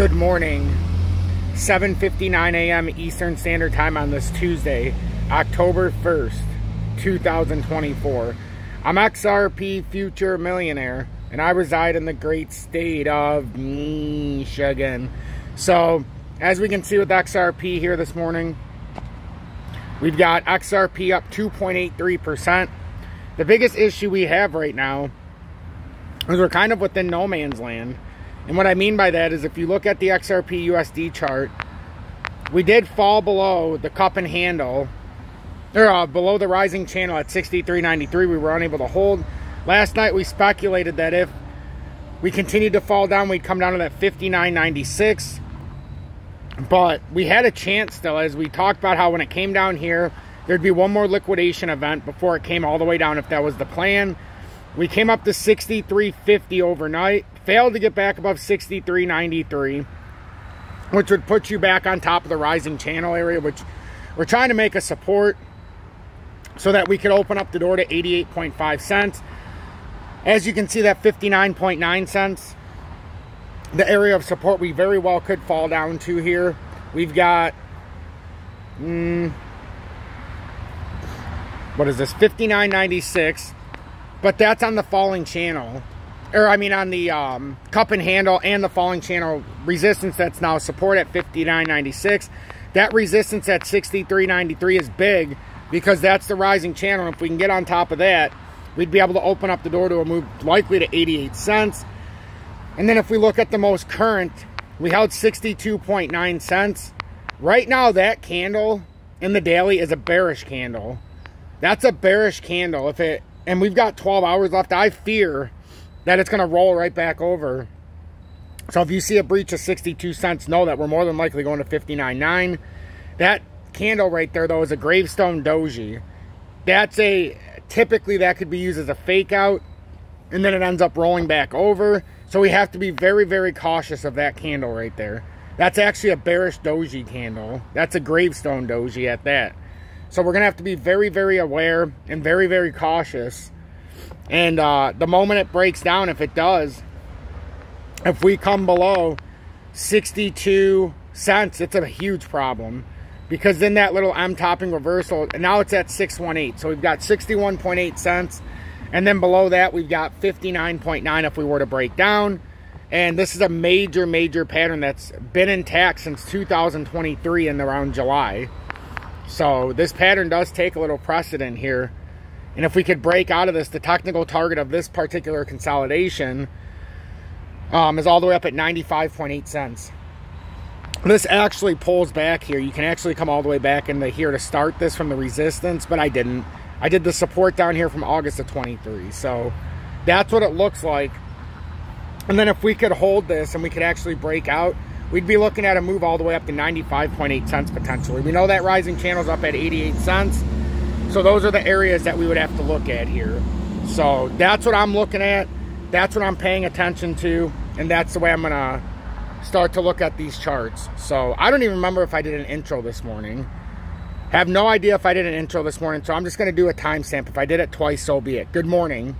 Good morning. 7:59 a.m. Eastern Standard Time on this Tuesday, October 1st, 2024. I'm XRP Future Millionaire, and I reside in the great state of Michigan. So, as we can see with XRP here this morning, we've got XRP up 2.83%. The biggest issue we have right now is we're kind of within no man's land. And what I mean by that is if you look at the XRP USD chart, we did fall below the cup and handle, or uh, below the rising channel at 63.93. We were unable to hold. Last night we speculated that if we continued to fall down, we'd come down to that 59.96. But we had a chance still, as we talked about how when it came down here, there'd be one more liquidation event before it came all the way down if that was the plan. We came up to 63.50 overnight failed to get back above 63.93, which would put you back on top of the rising channel area, which we're trying to make a support so that we could open up the door to 88.5 cents. As you can see, that 59.9 cents, the area of support we very well could fall down to here. We've got, mm, what is this, 59.96, but that's on the falling channel or I mean on the um, cup and handle and the falling channel resistance that's now support at 59.96. That resistance at 63.93 is big because that's the rising channel. And if we can get on top of that, we'd be able to open up the door to a move likely to 88 cents. And then if we look at the most current, we held 62.9 cents. Right now, that candle in the daily is a bearish candle. That's a bearish candle. If it and we've got 12 hours left, I fear that it's going to roll right back over. So if you see a breach of 62 cents, know that we're more than likely going to 59.9. That candle right there, though, is a gravestone doji. That's a, typically that could be used as a fake out, and then it ends up rolling back over. So we have to be very, very cautious of that candle right there. That's actually a bearish doji candle. That's a gravestone doji at that. So we're going to have to be very, very aware and very, very cautious and uh, the moment it breaks down, if it does, if we come below 62 cents, it's a huge problem. Because then that little M topping reversal, now it's at 618. So we've got 61.8 cents. And then below that, we've got 59.9 if we were to break down. And this is a major, major pattern that's been intact since 2023 in around July. So this pattern does take a little precedent here and if we could break out of this, the technical target of this particular consolidation um, is all the way up at 95.8 cents. This actually pulls back here. You can actually come all the way back into here to start this from the resistance, but I didn't. I did the support down here from August of 23. So that's what it looks like. And then if we could hold this and we could actually break out, we'd be looking at a move all the way up to 95.8 cents potentially. We know that rising channel is up at 88 cents. So those are the areas that we would have to look at here. So that's what I'm looking at. That's what I'm paying attention to. And that's the way I'm going to start to look at these charts. So I don't even remember if I did an intro this morning. Have no idea if I did an intro this morning. So I'm just going to do a timestamp. If I did it twice, so be it. Good morning.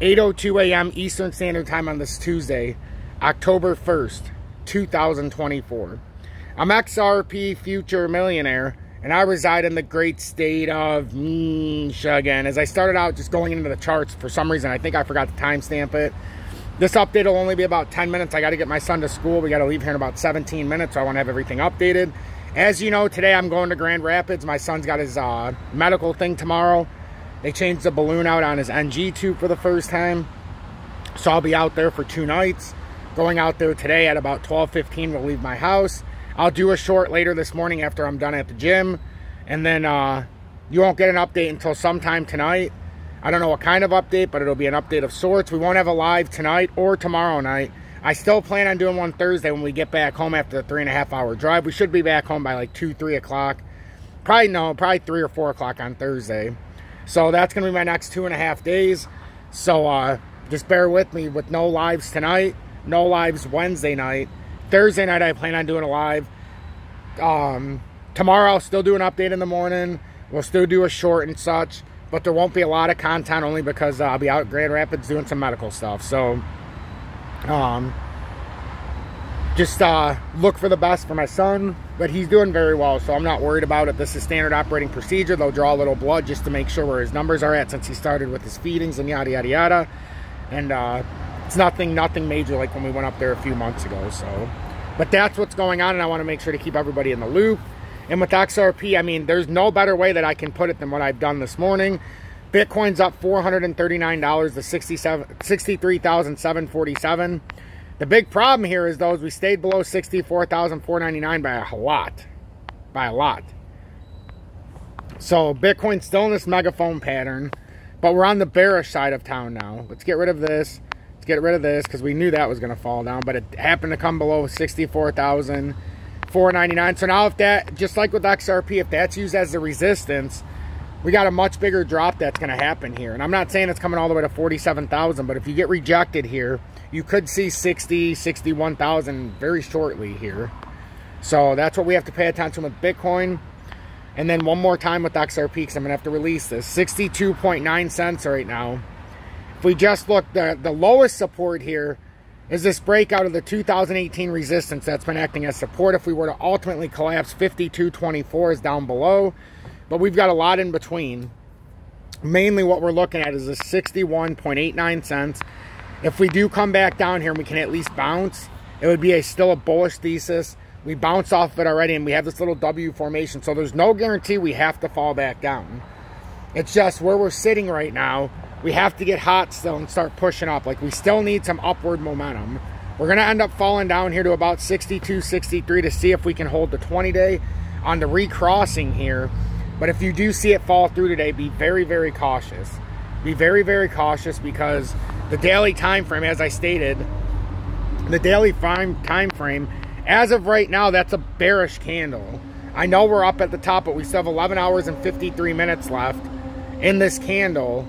8.02 a.m. Eastern Standard Time on this Tuesday, October 1st, 2024. I'm XRP Future Millionaire and I reside in the great state of Michigan. As I started out just going into the charts, for some reason, I think I forgot to timestamp it. This update will only be about 10 minutes. I got to get my son to school. We got to leave here in about 17 minutes, so I want to have everything updated. As you know, today I'm going to Grand Rapids. My son's got his uh, medical thing tomorrow. They changed the balloon out on his NG tube for the first time. So I'll be out there for two nights. Going out there today at about 12.15 we'll leave my house. I'll do a short later this morning after I'm done at the gym. And then uh, you won't get an update until sometime tonight. I don't know what kind of update, but it'll be an update of sorts. We won't have a live tonight or tomorrow night. I still plan on doing one Thursday when we get back home after the three and a half hour drive. We should be back home by like 2, 3 o'clock. Probably no, probably 3 or 4 o'clock on Thursday. So that's going to be my next two and a half days. So uh, just bear with me with no lives tonight, no lives Wednesday night. Thursday night, I plan on doing a live. Um, tomorrow, I'll still do an update in the morning. We'll still do a short and such, but there won't be a lot of content only because uh, I'll be out at Grand Rapids doing some medical stuff. So, um, just uh, look for the best for my son, but he's doing very well, so I'm not worried about it. This is standard operating procedure. They'll draw a little blood just to make sure where his numbers are at since he started with his feedings and yada, yada, yada. And uh, it's nothing, nothing major like when we went up there a few months ago, so. But that's what's going on, and I want to make sure to keep everybody in the loop. And with XRP, I mean, there's no better way that I can put it than what I've done this morning. Bitcoin's up $439 to 63,747. The big problem here is though is we stayed below 64,499 by a lot. By a lot. So Bitcoin's still in this megaphone pattern, but we're on the bearish side of town now. Let's get rid of this. Get rid of this because we knew that was going to fall down, but it happened to come below 64,499. So now if that, just like with XRP, if that's used as the resistance, we got a much bigger drop that's going to happen here. And I'm not saying it's coming all the way to 47,000, but if you get rejected here, you could see 60, 61,000 very shortly here. So that's what we have to pay attention with Bitcoin. And then one more time with XRP because I'm going to have to release this. 62.9 cents right now. If we just look, the, the lowest support here is this breakout of the 2018 resistance that's been acting as support. If we were to ultimately collapse, 52.24 is down below. But we've got a lot in between. Mainly what we're looking at is the 61.89 cents. If we do come back down here and we can at least bounce, it would be a still a bullish thesis. We bounce off of it already and we have this little W formation. So there's no guarantee we have to fall back down. It's just where we're sitting right now, we have to get hot still and start pushing up. Like we still need some upward momentum. We're going to end up falling down here to about 62, 63 to see if we can hold the 20 day on the recrossing here. But if you do see it fall through today, be very, very cautious. Be very, very cautious because the daily time frame, as I stated, the daily time frame, as of right now, that's a bearish candle. I know we're up at the top, but we still have 11 hours and 53 minutes left in this candle.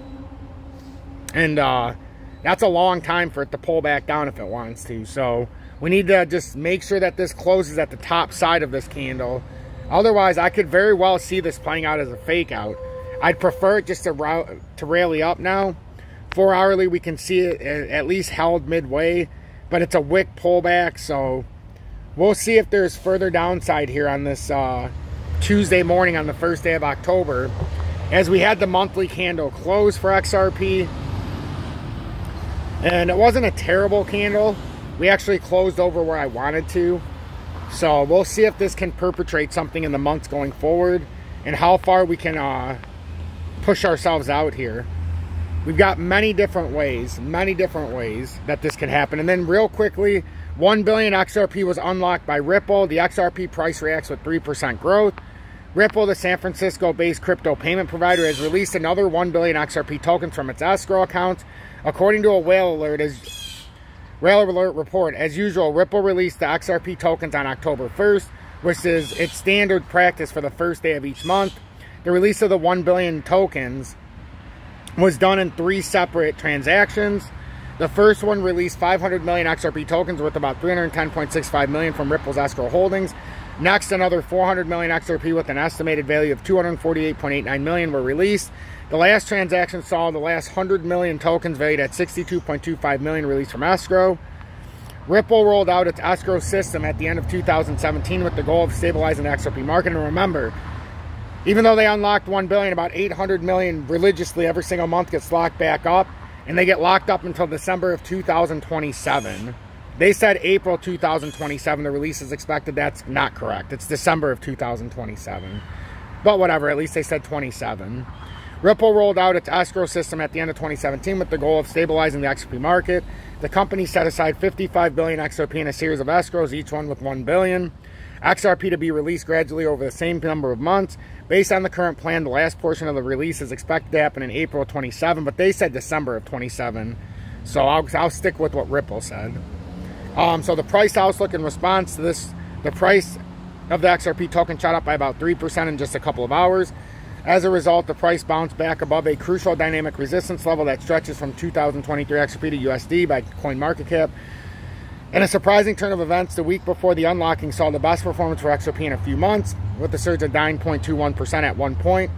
And uh, that's a long time for it to pull back down if it wants to. So we need to just make sure that this closes at the top side of this candle Otherwise, I could very well see this playing out as a fake out. I'd prefer it just to, to rally up now. Four hourly, we can see it at least held midway, but it's a wick pullback, so we'll see if there's further downside here on this uh, Tuesday morning on the first day of October. As we had the monthly candle close for XRP, and it wasn't a terrible candle. We actually closed over where I wanted to. So we'll see if this can perpetrate something in the months going forward and how far we can uh, push ourselves out here. We've got many different ways, many different ways that this can happen. And then real quickly, 1 billion XRP was unlocked by Ripple. The XRP price reacts with 3% growth. Ripple, the San Francisco-based crypto payment provider, has released another 1 billion XRP tokens from its escrow account. According to a whale alert, as Whale Alert report. As usual, Ripple released the XRP tokens on October 1st, which is its standard practice for the first day of each month. The release of the 1 billion tokens was done in three separate transactions. The first one released 500 million XRP tokens worth about 310.65 million from Ripple's escrow holdings. Next, another 400 million XRP with an estimated value of 248.89 million were released. The last transaction saw the last 100 million tokens valued at 62.25 million released from escrow. Ripple rolled out its escrow system at the end of 2017 with the goal of stabilizing the XRP market. And remember, even though they unlocked 1 billion, about 800 million religiously every single month gets locked back up, and they get locked up until December of 2027. They said April 2027, the release is expected. That's not correct. It's December of 2027. But whatever, at least they said 27. Ripple rolled out its escrow system at the end of 2017 with the goal of stabilizing the XRP market. The company set aside 55 billion XRP in a series of escrows, each one with 1 billion. XRP to be released gradually over the same number of months. Based on the current plan, the last portion of the release is expected to happen in April 27, but they said December of 27. So I'll, I'll stick with what Ripple said. Um, so the price outlook in response to this, the price of the XRP token shot up by about 3% in just a couple of hours. As a result, the price bounced back above a crucial dynamic resistance level that stretches from 2023 XRP to USD by CoinMarketCap. In a surprising turn of events, the week before the unlocking saw the best performance for XRP in a few months, with a surge of 9.21% at one point.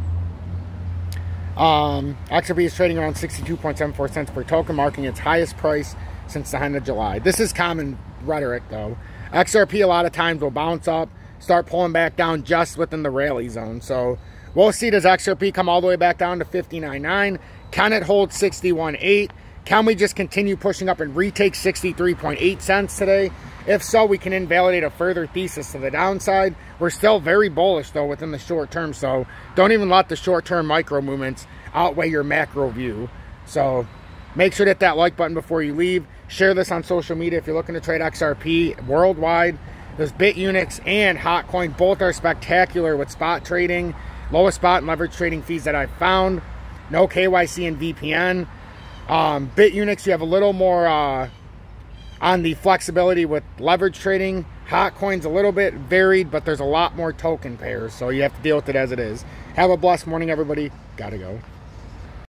Um, XRP is trading around 62.74 cents per token, marking its highest price since the end of July. This is common rhetoric, though. XRP a lot of times will bounce up, start pulling back down just within the rally zone. So we'll see does XRP come all the way back down to 59.9? Can it hold 61.8? Can we just continue pushing up and retake 63.8 cents today? If so, we can invalidate a further thesis to the downside. We're still very bullish, though, within the short term. So don't even let the short term micro movements outweigh your macro view. So make sure to hit that like button before you leave. Share this on social media if you're looking to trade XRP worldwide. There's Bitunix and Hotcoin. Both are spectacular with spot trading, lowest spot and leverage trading fees that I've found. No KYC and VPN. Um, Bitunix, you have a little more uh, on the flexibility with leverage trading. Hotcoin's a little bit varied, but there's a lot more token pairs, so you have to deal with it as it is. Have a blessed morning, everybody. Gotta go.